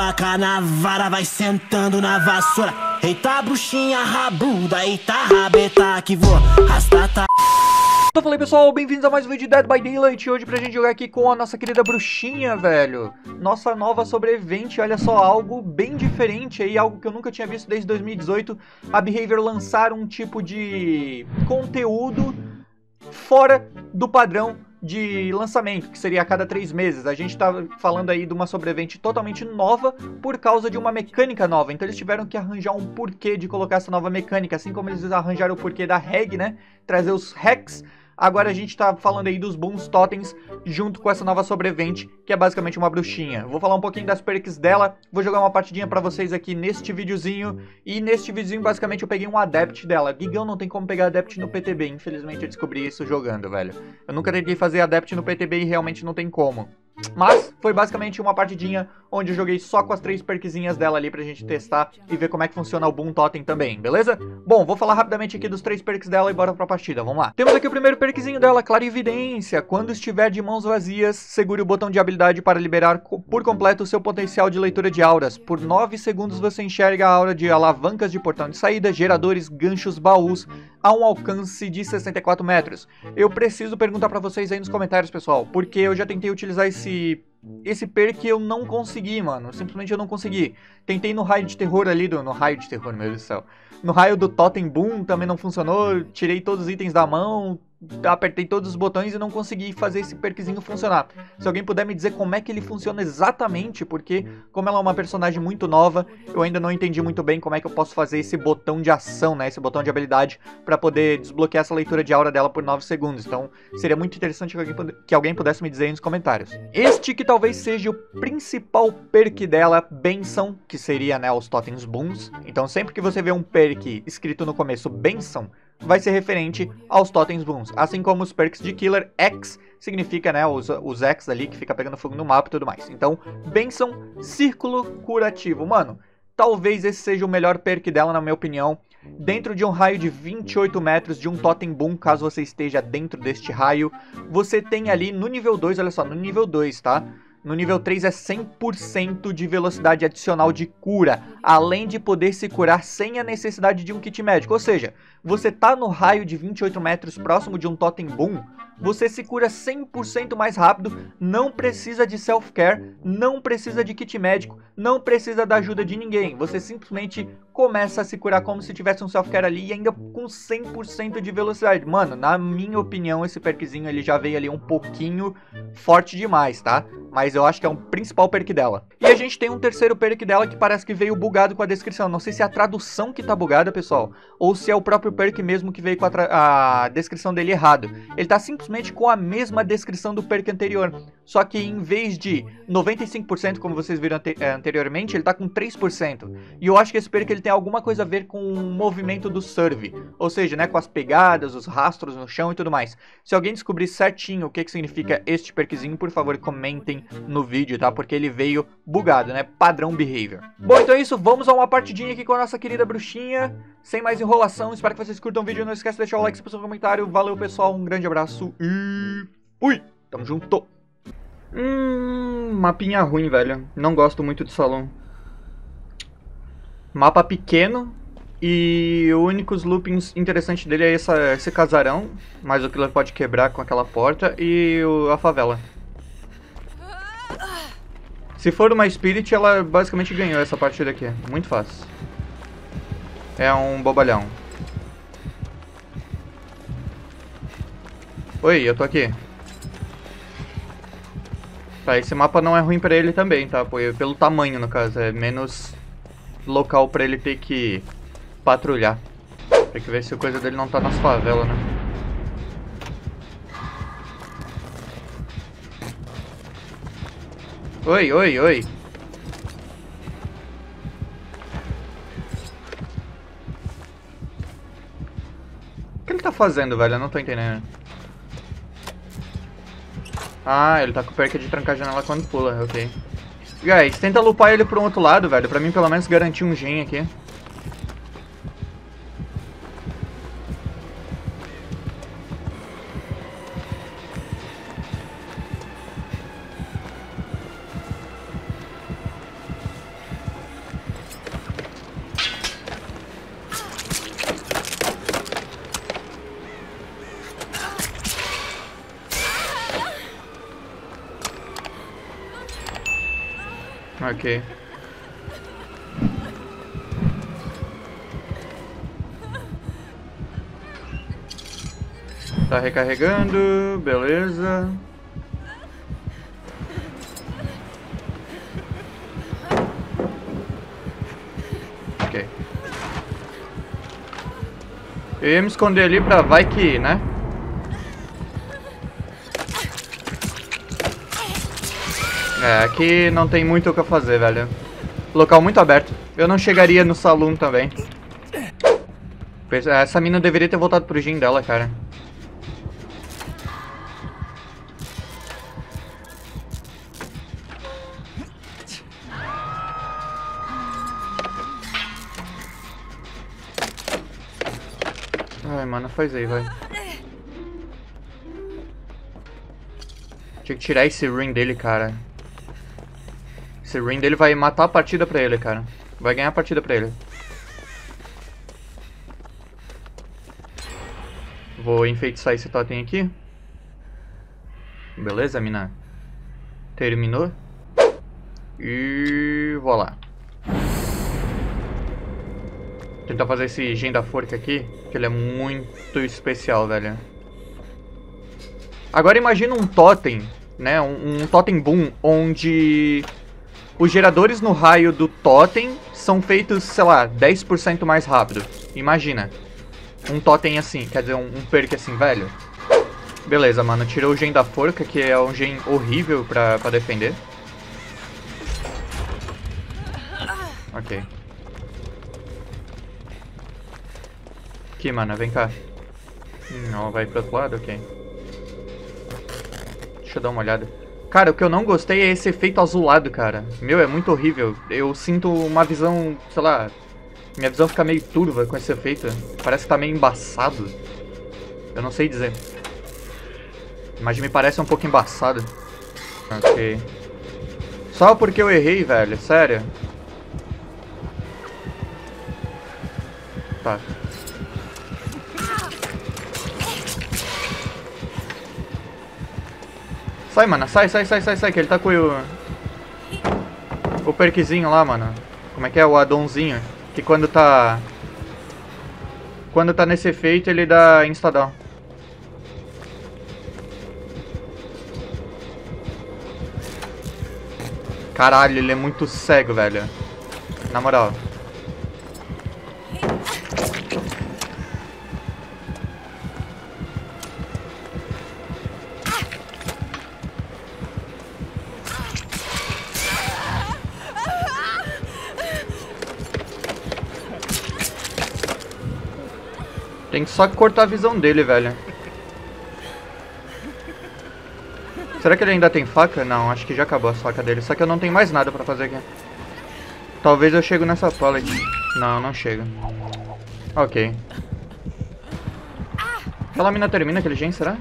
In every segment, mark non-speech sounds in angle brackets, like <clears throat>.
Taca na vara, vai sentando na vassoura. Eita, bruxinha rabuda, eita, rabeta que voa. Rastata. Então falei pessoal, bem-vindos a mais um vídeo de Dead by Daylight Hoje pra gente jogar aqui com a nossa querida bruxinha, velho Nossa nova sobrevivente, olha só, algo bem diferente aí Algo que eu nunca tinha visto desde 2018 A Behavior lançar um tipo de conteúdo fora do padrão de lançamento, que seria a cada três meses. A gente tá falando aí de uma sobrevivente totalmente nova por causa de uma mecânica nova. Então eles tiveram que arranjar um porquê de colocar essa nova mecânica, assim como eles arranjaram o porquê da reg, né? Trazer os hacks Agora a gente tá falando aí dos bons totens junto com essa nova sobrevivente, que é basicamente uma bruxinha. Vou falar um pouquinho das perks dela, vou jogar uma partidinha pra vocês aqui neste videozinho. E neste videozinho, basicamente, eu peguei um adept dela. Gigão não tem como pegar adept no PTB, infelizmente eu descobri isso jogando, velho. Eu nunca tentei fazer adept no PTB e realmente não tem como. Mas foi basicamente uma partidinha onde eu joguei só com as três perkzinhas dela ali pra gente testar e ver como é que funciona o Boom Totem também, beleza? Bom, vou falar rapidamente aqui dos três perks dela e bora pra partida, vamos lá. Temos aqui o primeiro perkzinho dela, Clarividência. Quando estiver de mãos vazias, segure o botão de habilidade para liberar por completo o seu potencial de leitura de auras. Por 9 segundos você enxerga a aura de alavancas de portão de saída, geradores, ganchos, baús, a um alcance de 64 metros. Eu preciso perguntar pra vocês aí nos comentários, pessoal, porque eu já tentei utilizar esse esse perk eu não consegui, mano. Simplesmente eu não consegui. Tentei no raio de terror ali, do, no raio de terror, meu Deus do céu. No raio do Totem Boom também não funcionou. Tirei todos os itens da mão, apertei todos os botões e não consegui fazer esse perkzinho funcionar. Se alguém puder me dizer como é que ele funciona exatamente, porque como ela é uma personagem muito nova, eu ainda não entendi muito bem como é que eu posso fazer esse botão de ação, né, esse botão de habilidade para poder desbloquear essa leitura de aura dela por 9 segundos. Então, seria muito interessante que alguém, que alguém pudesse me dizer aí nos comentários. Este que talvez seja o principal perk dela, benção, que seria, né, os totens booms. Então, sempre que você vê um perk escrito no começo benção, vai ser referente aos totens booms, assim como os perks de killer X significa, né, os, os X ali que fica pegando fogo no mapa e tudo mais. Então, benção, círculo curativo. Mano, talvez esse seja o melhor perk dela, na minha opinião. Dentro de um raio de 28 metros de um Totem Boom, caso você esteja dentro deste raio, você tem ali no nível 2, olha só, no nível 2, tá? No nível 3 é 100% de velocidade adicional de cura, além de poder se curar sem a necessidade de um kit médico. Ou seja, você tá no raio de 28 metros próximo de um Totem Boom, você se cura 100% mais rápido, não precisa de self-care, não precisa de kit médico, não precisa da ajuda de ninguém. Você simplesmente começa a se curar como se tivesse um self-care ali e ainda com 100% de velocidade. Mano, na minha opinião, esse perkzinho ele já veio ali um pouquinho forte demais, tá? Mas eu acho que é um principal perk dela. E a gente tem um terceiro perk dela que parece que veio bugado com a descrição. Não sei se é a tradução que tá bugada, pessoal, ou se é o próprio perk mesmo que veio com a, a descrição dele errado. Ele tá simplesmente com a mesma descrição do perk anterior, só que em vez de 95%, como vocês viram ante eh, anteriormente, ele tá com 3%. E eu acho que esse perk ele tem alguma coisa a ver com o movimento do serve, ou seja, né, com as pegadas, os rastros no chão e tudo mais. Se alguém descobrir certinho o que, que significa este perkzinho, por favor, comentem no vídeo, tá? Porque ele veio bugado, né? Padrão behavior. Bom, então é isso, vamos a uma partidinha aqui com a nossa querida bruxinha. Sem mais enrolação, espero que vocês curtam o vídeo. Não esquece de deixar o like, se seu comentário. Valeu, pessoal, um grande abraço e... Fui! Tamo junto! Hum, mapinha ruim, velho. Não gosto muito de salão. Mapa pequeno. E o único loopings interessante dele é essa, esse casarão. Mas o killer pode quebrar com aquela porta. E o, a favela. Se for uma Spirit, ela basicamente ganhou essa partida aqui. Muito fácil. É um bobalhão. Oi, eu tô aqui. Tá, esse mapa não é ruim pra ele também, tá? Pelo tamanho, no caso. É menos local pra ele ter que patrulhar. Tem que ver se a coisa dele não tá nas favelas, né? Oi, oi, oi. O que ele tá fazendo, velho? Eu não tô entendendo. Ah, ele tá com perca de trancar a janela quando pula, ok. Guys, tenta lupar ele pro outro lado, velho. Pra mim, pelo menos, garantir um gen aqui. Ok. Tá recarregando, beleza. Ok. Eu ia me esconder ali pra vai que, né? É, aqui não tem muito o que fazer, velho. Local muito aberto. Eu não chegaria no salão também. Essa mina deveria ter voltado pro gin dela, cara. Ai, mano, faz aí, vai. Tinha que tirar esse ring dele, cara. Esse ring dele vai matar a partida pra ele, cara. Vai ganhar a partida pra ele. Vou enfeitiçar esse totem aqui. Beleza, mina? Terminou. E... vou lá. Tentar fazer esse gen da forca aqui, que ele é muito especial, velho. Agora imagina um totem, né? Um, um totem boom, onde os geradores no raio do totem são feitos, sei lá, 10% mais rápido. Imagina. Um totem assim, quer dizer, um, um perk assim, velho. Beleza, mano. Tirou o gen da forca, que é um gen horrível pra, pra defender. Ok. Aqui, mano. Vem cá. Não, vai pro outro lado? Ok. Deixa eu dar uma olhada. Cara, o que eu não gostei é esse efeito azulado, cara. Meu, é muito horrível. Eu sinto uma visão, sei lá... Minha visão fica meio turva com esse efeito. Parece que tá meio embaçado. Eu não sei dizer. Mas me parece um pouco embaçado. Ok. Só porque eu errei, velho. Sério. Tá. Sai, mano. Sai, sai, sai, sai, sai. Que ele tá com o... O perkzinho lá, mano. Como é que é? O addonzinho. Que quando tá... Quando tá nesse efeito, ele dá insta-down. Caralho, ele é muito cego, velho. Na moral. Tem só cortar a visão dele, velho. Será que ele ainda tem faca? Não, acho que já acabou a faca dele. Só que eu não tenho mais nada pra fazer aqui. Talvez eu chego nessa pallet. Não, não chego. Ok. Aquela mina termina aquele gen, será?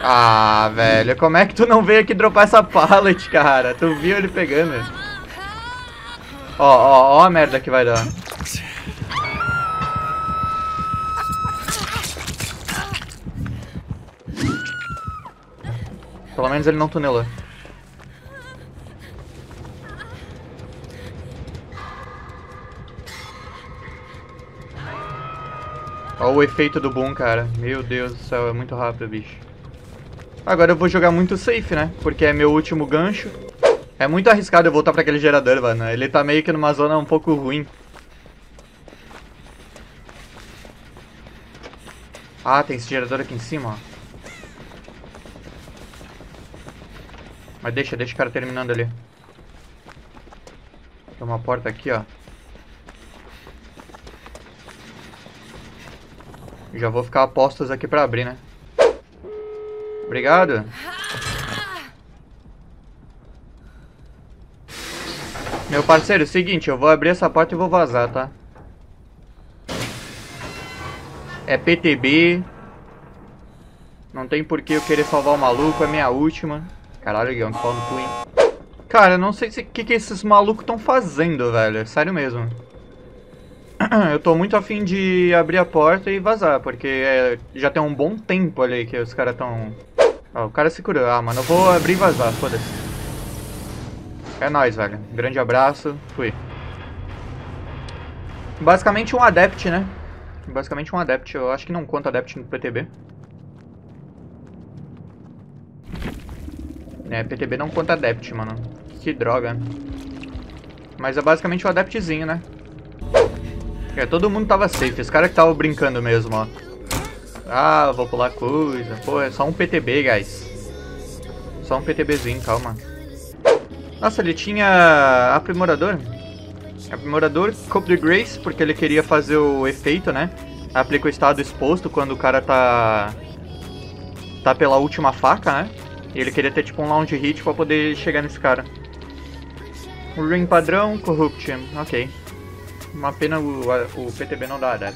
Ah, velho, como é que tu não veio aqui dropar essa pallet, cara? Tu viu ele pegando. Ó, ó, ó a merda que vai dar. Pelo menos ele não tunelou. Olha o efeito do boom, cara. Meu Deus do céu, é muito rápido, bicho. Agora eu vou jogar muito safe, né? Porque é meu último gancho. É muito arriscado eu voltar pra aquele gerador, mano. Ele tá meio que numa zona um pouco ruim. Ah, tem esse gerador aqui em cima, ó. Mas deixa, deixa o cara terminando ali. Tem uma porta aqui, ó. Já vou ficar apostos aqui pra abrir, né? Obrigado. Meu parceiro, é o seguinte, eu vou abrir essa porta e vou vazar, tá? É PTB. Não tem por que eu querer salvar o maluco, é minha última. Caralho, Guião, que pau no cu, hein? Cara, eu não sei o que, que esses malucos estão fazendo, velho. Sério mesmo. <clears throat> Eu tô muito afim de abrir a porta e vazar, porque é, já tem um bom tempo ali que os caras tão... Ó, o cara se curou. Ah, mano, eu vou abrir e vazar, foda-se. É nóis, velho. Grande abraço. Fui. Basicamente um adept, né? Basicamente um adept. Eu acho que não conta adept no PTB. É, PTB não conta adept, mano. Que droga. Mas é basicamente um adeptzinho, né? É, todo mundo tava safe. Esse cara que tava brincando mesmo, ó. Ah, vou pular coisa. Pô, é só um PTB, guys. Só um PTBzinho, calma. Nossa, ele tinha aprimorador. Aprimorador, Cope de Grace, porque ele queria fazer o efeito, né? Aplica o estado exposto quando o cara tá... Tá pela última faca, né? E ele queria ter tipo um launch hit pra poder chegar nesse cara. Ring padrão, Corruption, ok. Uma pena o, o PTB não dá, né?